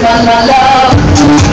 la la